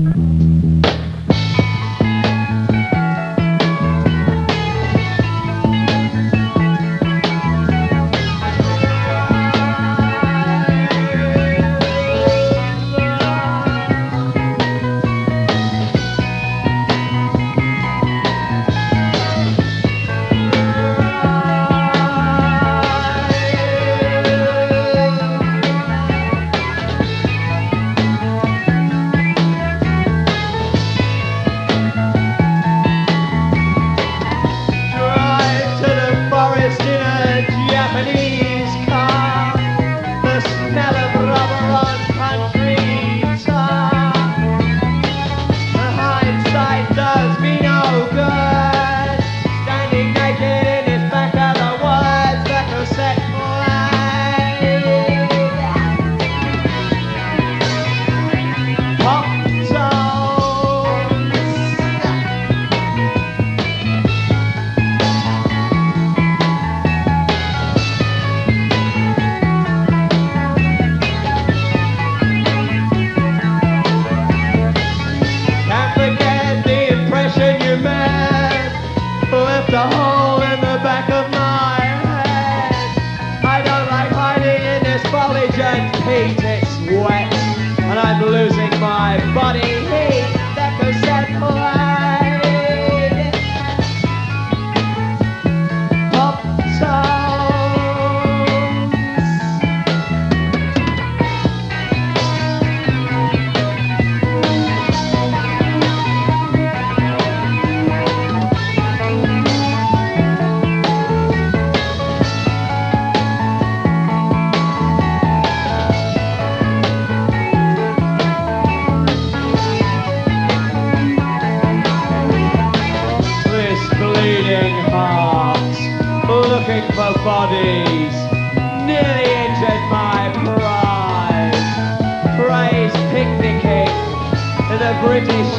Drive British